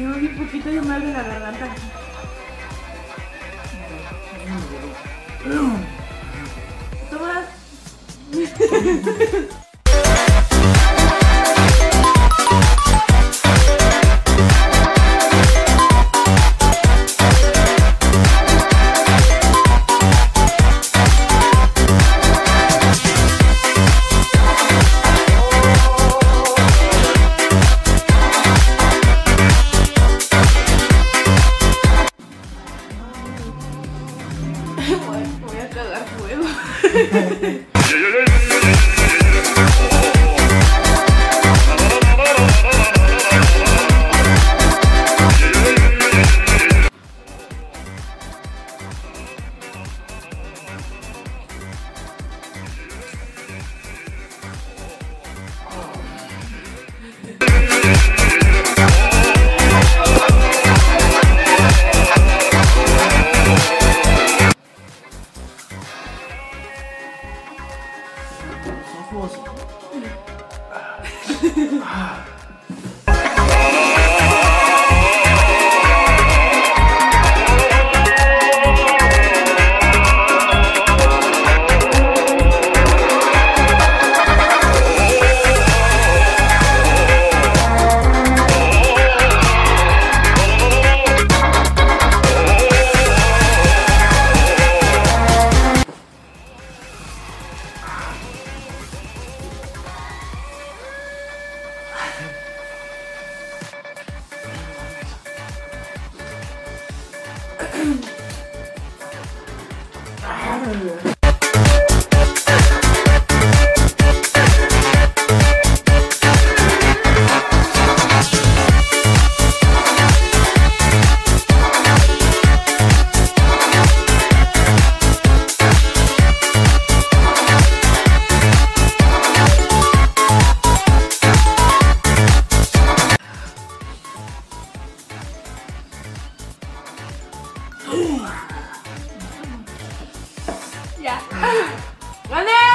Tengo un poquito de mal de la garganta. うん。止まら fuego. ます。 아유. yeah. and then